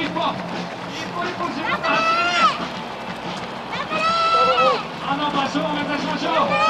一歩一歩一歩自分の走りであの場所を目指しましょう。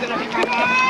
じゃない。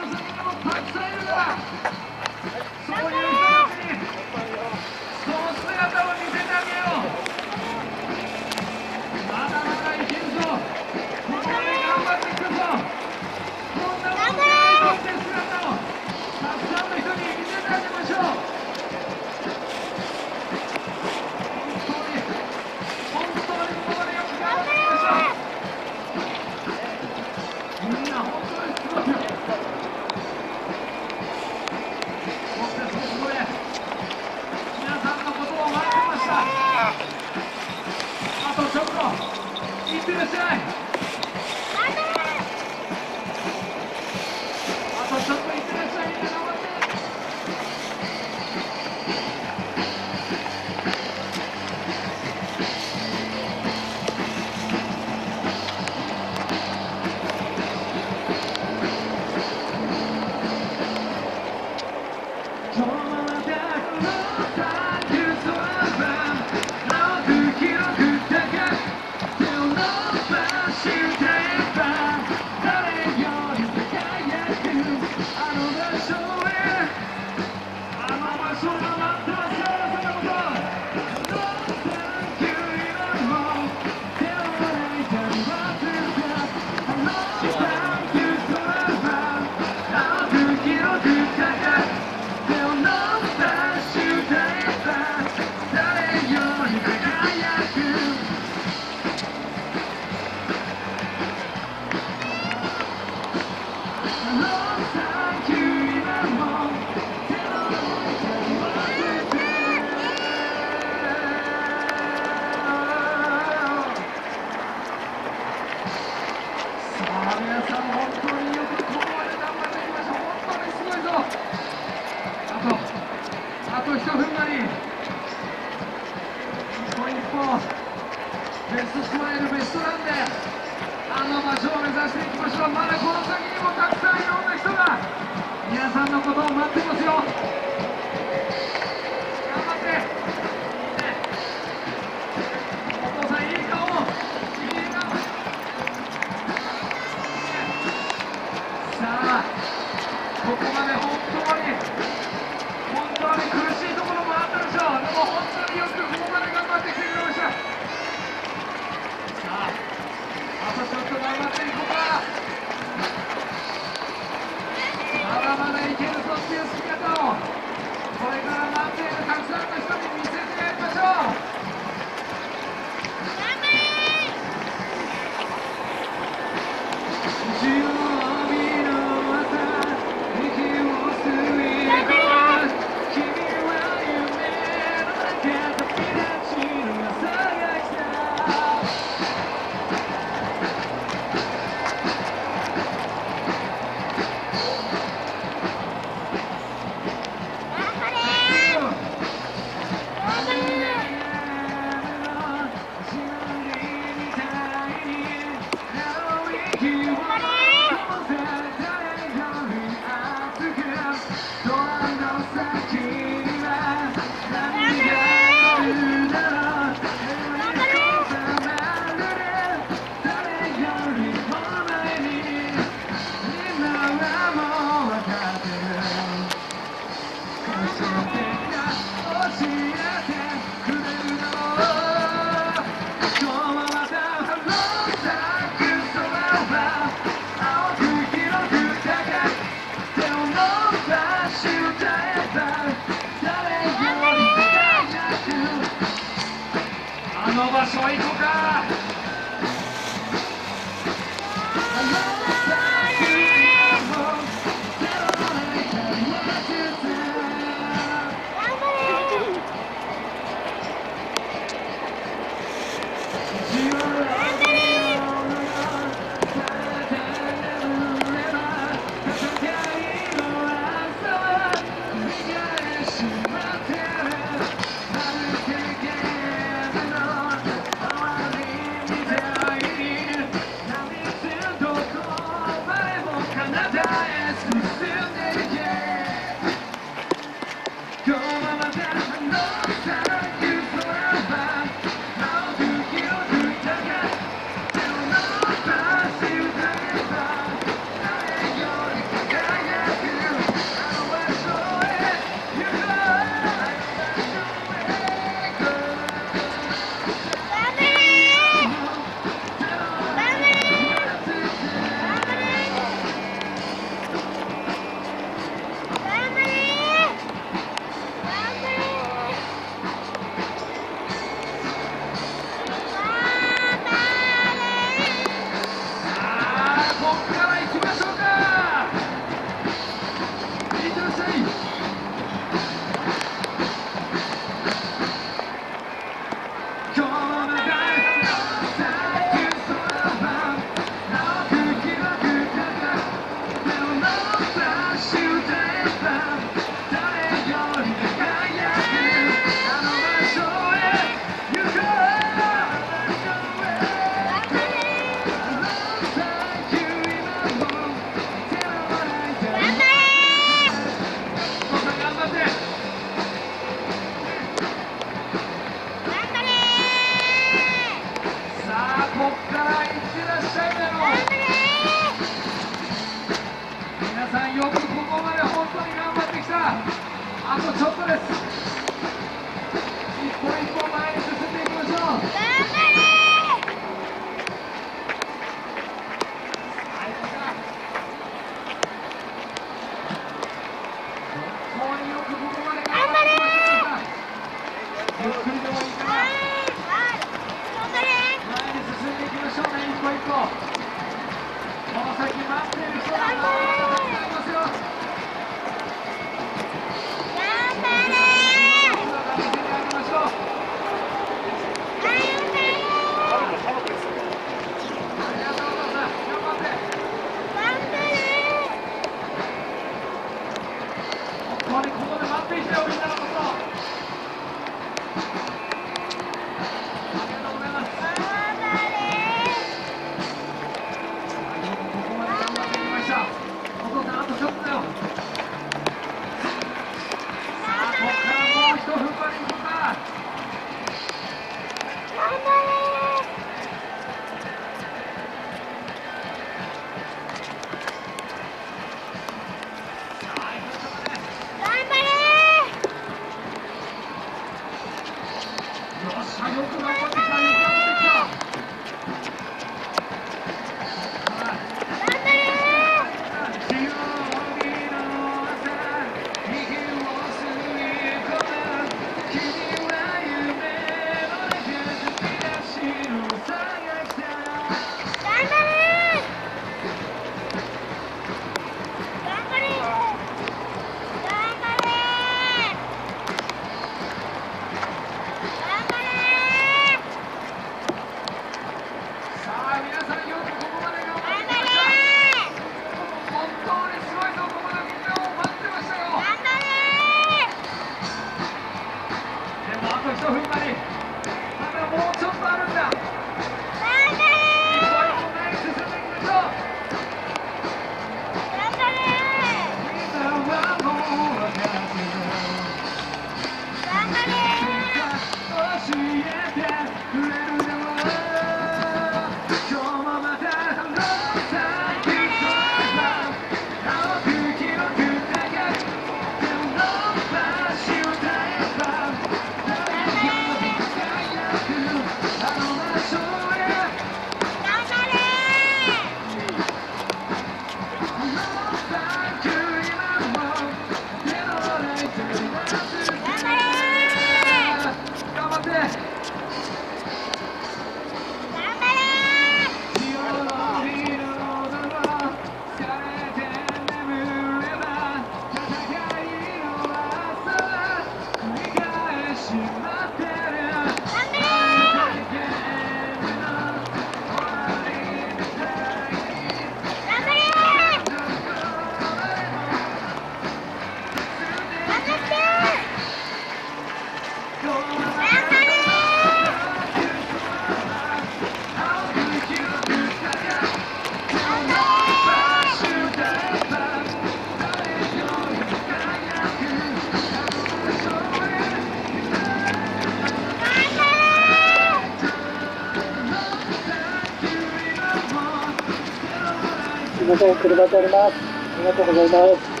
車をおります。ありがとうございます。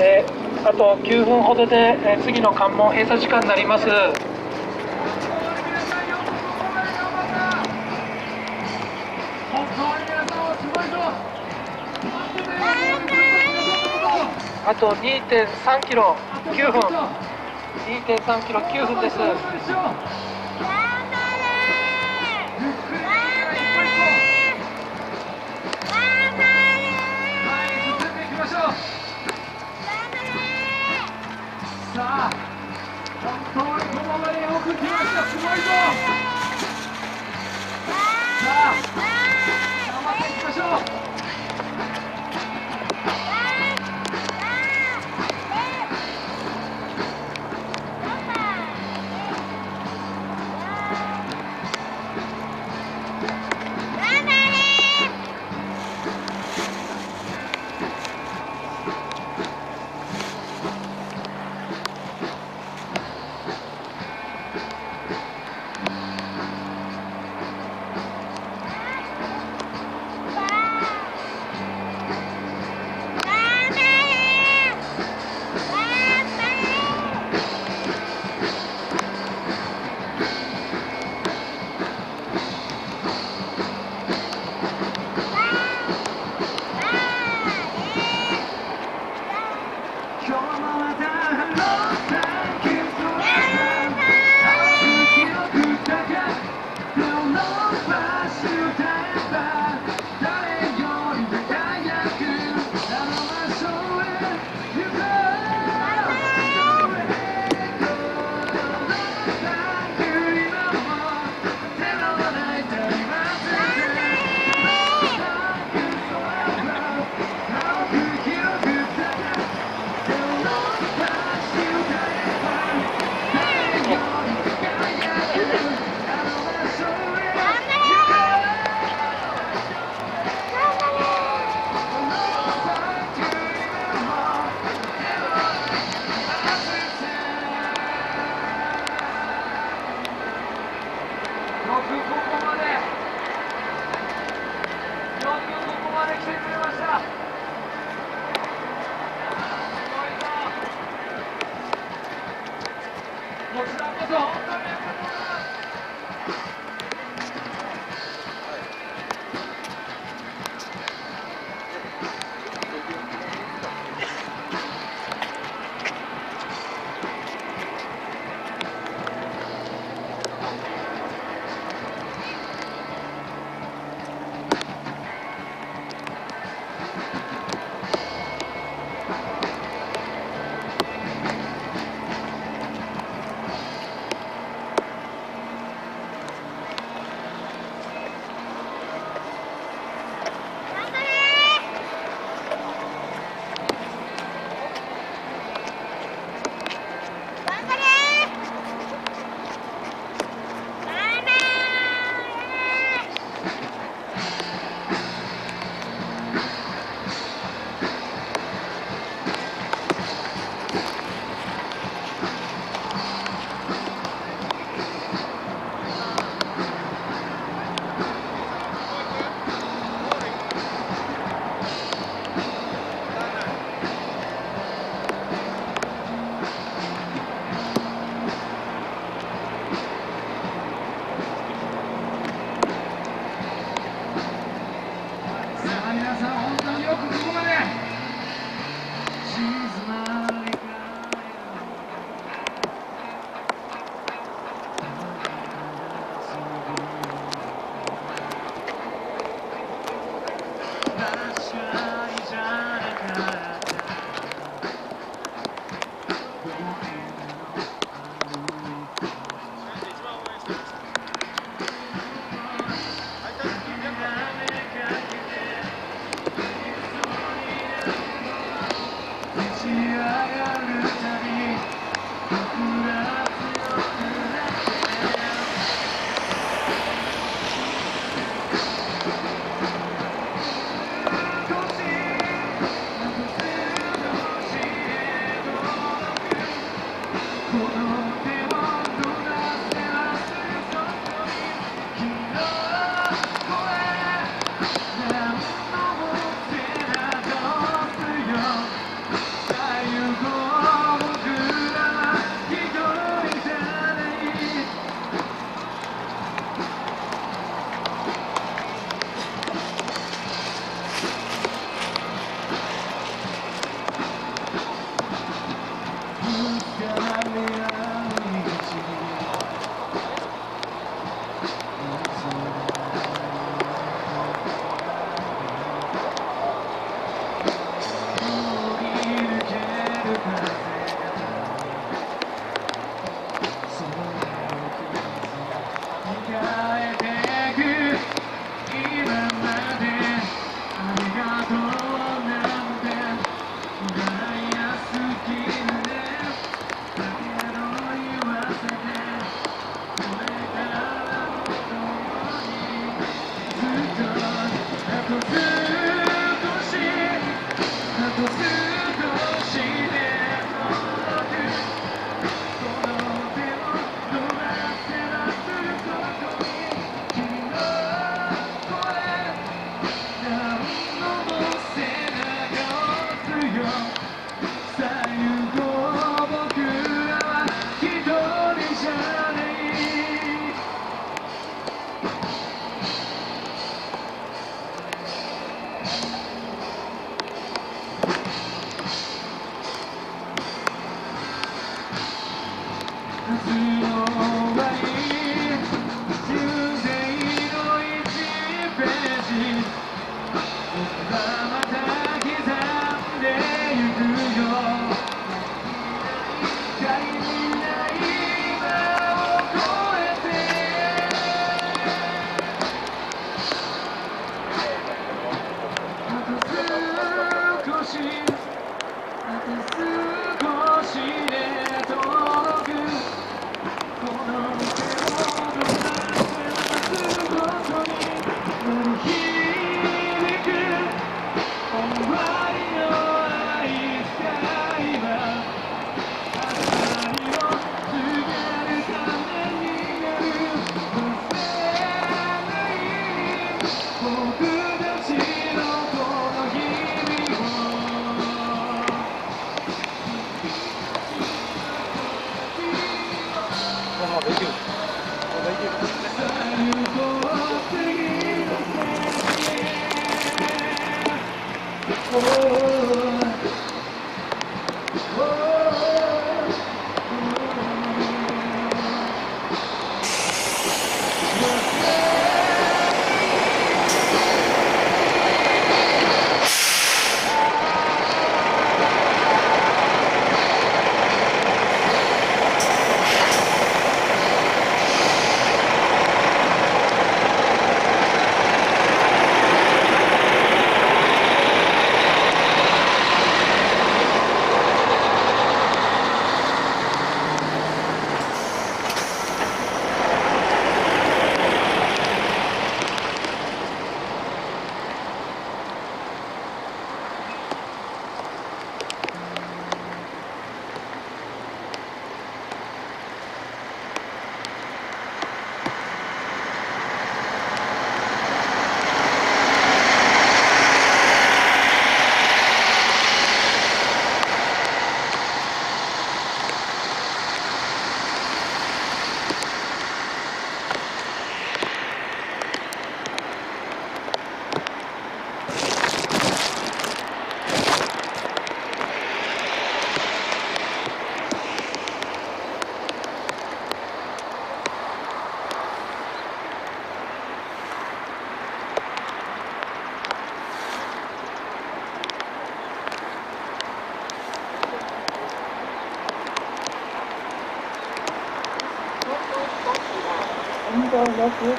えー、あと9分ほどで、えー、次の関門閉鎖時間になります。あと2.3キロ9分。2.3キロ9分です。本当にここまよく来ましたすごいぞ。さあ頑張っていきましょう Baju.